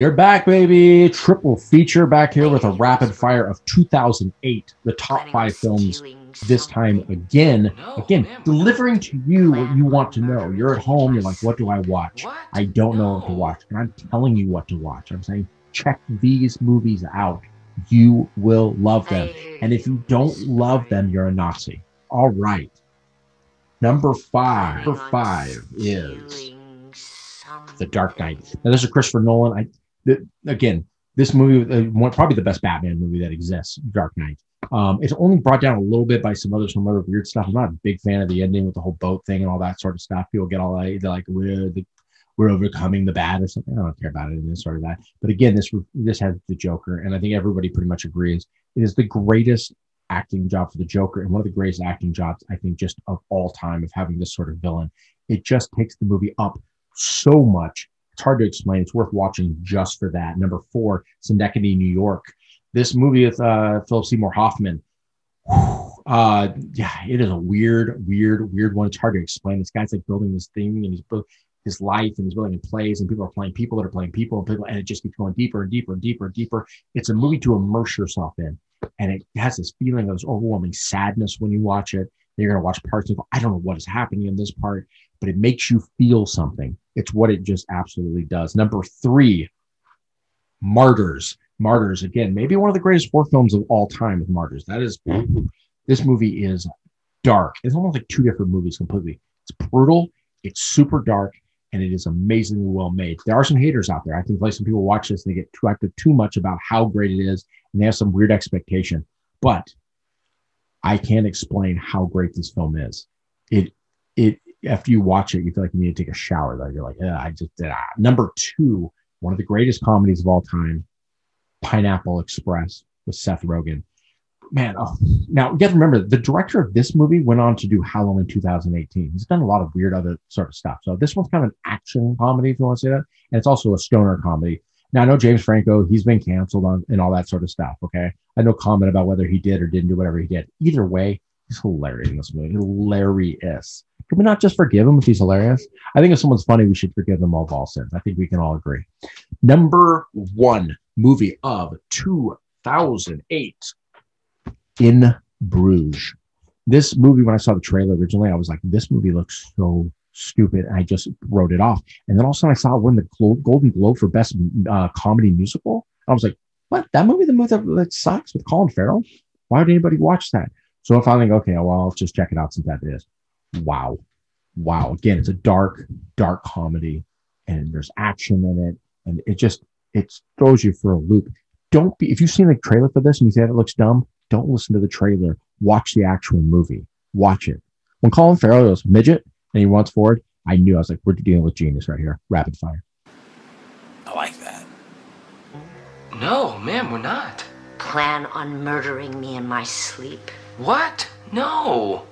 You're back, baby. Triple feature back here with a rapid fire of 2008, the top five films this time again. Again, delivering to you what you want to know. You're at home, you're like, what do I watch? I don't know what to watch. And I'm telling you what to watch. I'm saying, check these movies out. You will love them. And if you don't love them, you're a Nazi. All right. Number five. Number five is The Dark Knight. Now, this is Christopher Nolan. I again, this movie, uh, probably the best Batman movie that exists, Dark Knight. Um, it's only brought down a little bit by some other some other weird stuff. I'm not a big fan of the ending with the whole boat thing and all that sort of stuff. People get all like, like we're the, we're overcoming the bad or something. I don't care about it and sort of that. But again, this this has the Joker, and I think everybody pretty much agrees it is the greatest acting job for the Joker and one of the greatest acting jobs I think just of all time of having this sort of villain. It just takes the movie up so much it's hard to explain. It's worth watching just for that. Number four, Synecdoche, New York. This movie with uh, Philip Seymour Hoffman. Uh, yeah, it is a weird, weird, weird one. It's hard to explain. This guy's like building this thing and he's building his life and he's building in plays and people are playing people that are playing people and people and it just keeps going deeper and deeper and deeper and deeper. It's a movie to immerse yourself in. And it has this feeling of this overwhelming sadness when you watch it. You're going to watch parts of, I don't know what is happening in this part, but it makes you feel something. It's what it just absolutely does. Number three, Martyrs. Martyrs, again, maybe one of the greatest war films of all time with Martyrs. That is, this movie is dark. It's almost like two different movies completely. It's brutal, it's super dark, and it is amazingly well made. There are some haters out there. I think like some people watch this and they get too active too much about how great it is, and they have some weird expectation. But I can't explain how great this film is. It it after you watch it, you feel like you need to take a shower. Though you're like, yeah, I just did. Ah. Number two, one of the greatest comedies of all time, Pineapple Express with Seth Rogen. Man, oh, now you got to remember the director of this movie went on to do Halloween 2018. He's done a lot of weird other sort of stuff. So this one's kind of an action comedy, if you want to say that, and it's also a stoner comedy. Now I know James Franco, he's been canceled on and all that sort of stuff. Okay, I no comment about whether he did or didn't do whatever he did. Either way, he's hilarious in this movie. Hilarious. Can we not just forgive him if he's hilarious? I think if someone's funny, we should forgive them of all sins. I think we can all agree. Number one movie of 2008 in Bruges. This movie, when I saw the trailer originally, I was like, this movie looks so stupid. I just wrote it off. And then all of a sudden I saw it win the Golden Globe for Best uh, Comedy Musical. I was like, what? That movie, the movie that, that sucks with Colin Farrell? Why would anybody watch that? So I finally go, okay, well, I'll just check it out since that is wow, wow. Again, it's a dark, dark comedy, and there's action in it, and it just it throws you for a loop. Don't be if you've seen the trailer for this and you say it looks dumb, don't listen to the trailer. Watch the actual movie. Watch it. When Colin Farrell goes midget and he wants forward, I knew I was like, we're dealing with genius right here. Rapid fire. I like that. No, ma'am, we're not. Plan on murdering me in my sleep. What? No.